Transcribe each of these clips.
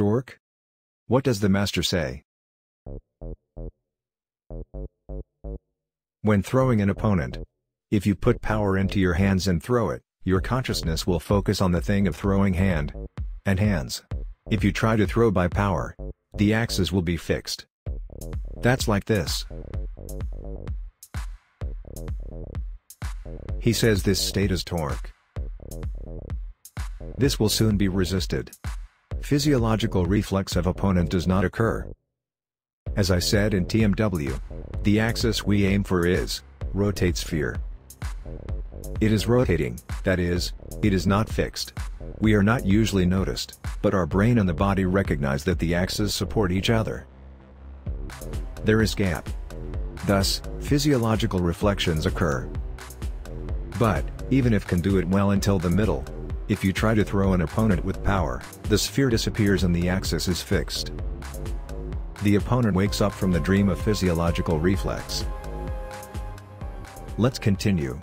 Stork? What does the master say? When throwing an opponent, if you put power into your hands and throw it, your consciousness will focus on the thing of throwing hand and hands. If you try to throw by power, the axes will be fixed. That's like this. He says this state is torque. This will soon be resisted. Physiological reflex of opponent does not occur. As I said in TMW, the axis we aim for is, rotate sphere. It is rotating, that is, it is not fixed. We are not usually noticed, but our brain and the body recognize that the axes support each other. There is gap. Thus, physiological reflections occur. But, even if can do it well until the middle, if you try to throw an opponent with power, the sphere disappears and the axis is fixed. The opponent wakes up from the dream of physiological reflex. Let's continue.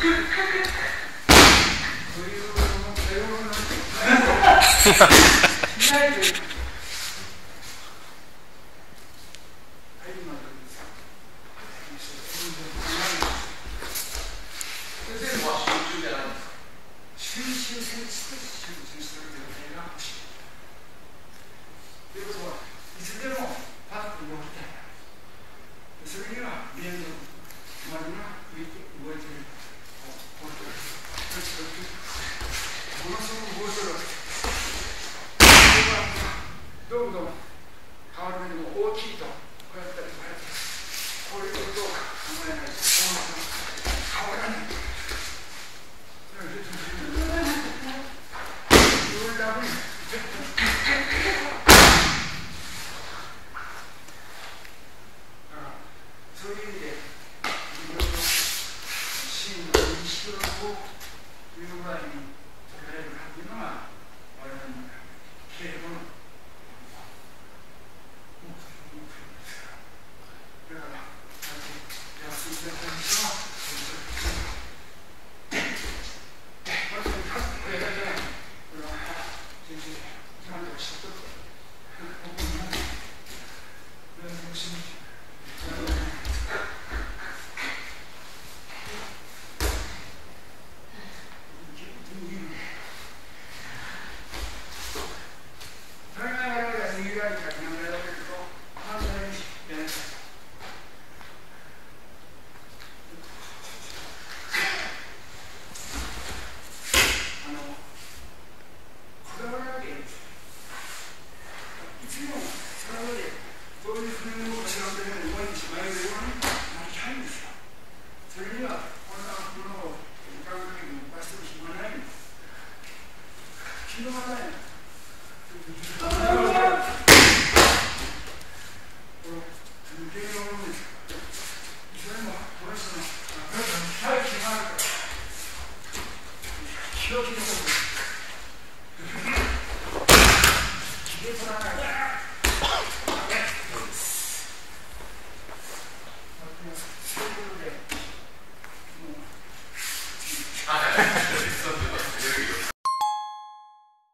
先生は集中じゃないんですか。集中する、少し集すわるの大きいと。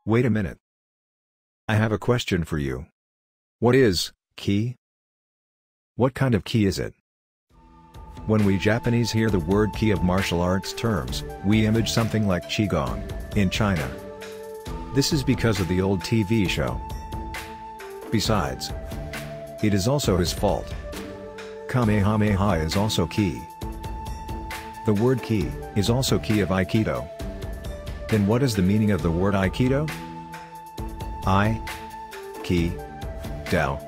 Wait a minute. I have a question for you. What is ki? What kind of ki is it? When we Japanese hear the word ki of martial arts terms, we image something like Qigong, in China. This is because of the old TV show. Besides, it is also his fault. Kamehameha is also ki. The word ki is also ki of Aikido. Then what is the meaning of the word Aikido? Ai, Ki, Dao.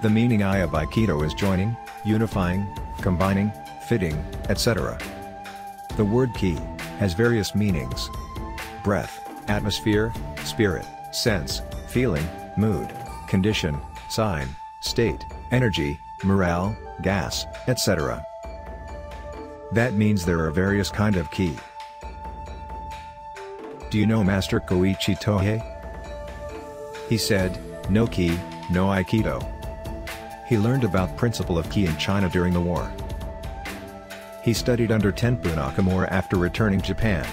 The meaning Ai of Aikido is joining, unifying, combining, fitting, etc. The word Ki has various meanings. Breath, atmosphere, spirit, sense, feeling, mood, condition, sign, state, energy, morale, gas, etc. That means there are various kind of ki. Do you know Master Koichi Tohei? He said, no ki, no aikido. He learned about principle of ki in China during the war. He studied under Tenpu Nakamura after returning Japan.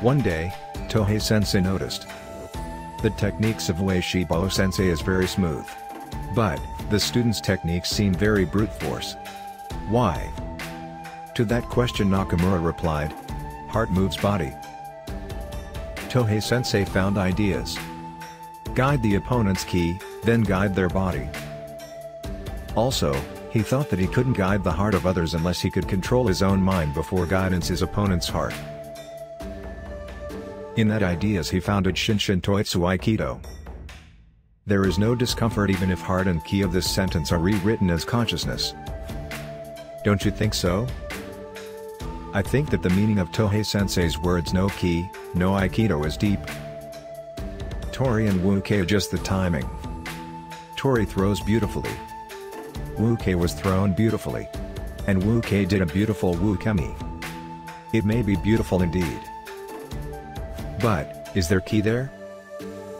One day, Tohei sensei noticed. The techniques of Ueshiba sensei is very smooth. But, the students' techniques seem very brute force. Why? To that question Nakamura replied, Heart moves body. Tohei sensei found ideas. Guide the opponent's ki, then guide their body. Also, he thought that he couldn't guide the heart of others unless he could control his own mind before guidance his opponent's heart. In that ideas he founded Shinshin Toitsu Aikido. There is no discomfort even if heart and ki of this sentence are rewritten as consciousness. Don't you think so? I think that the meaning of Tohei sensei's words no ki, no aikido is deep. Tori and Uke adjust the timing. Tori throws beautifully. Uke was thrown beautifully. And Uke did a beautiful Ukemi. It may be beautiful indeed. But, is there ki there?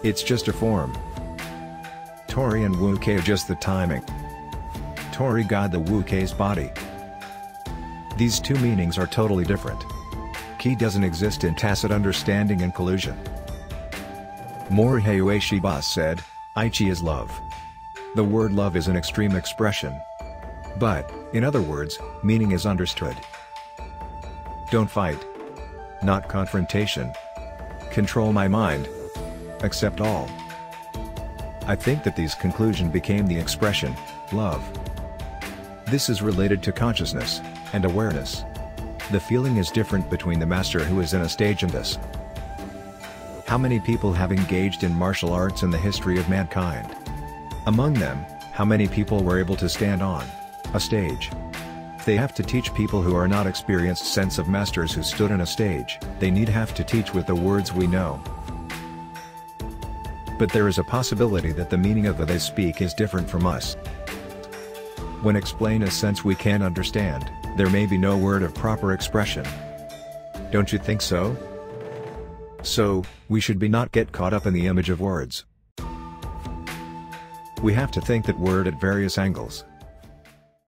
It's just a form. Tori and Uke adjust the timing. Tori guide the Uke's body. These two meanings are totally different. Ki doesn't exist in tacit understanding and collusion. Morihei Ueshiba said, Aiki is love. The word love is an extreme expression. But, in other words, meaning is understood. Don't fight. Not confrontation. Control my mind. Accept all. I think that these conclusion became the expression, love. This is related to consciousness, and awareness. The feeling is different between the master who is in a stage and us. How many people have engaged in martial arts in the history of mankind? Among them, how many people were able to stand on a stage? They have to teach people who are not experienced sense of masters who stood on a stage, they need have to teach with the words we know. But there is a possibility that the meaning of what they speak is different from us. When explain a sense we can understand, there may be no word of proper expression. Don't you think so? So, we should be not get caught up in the image of words. We have to think that word at various angles.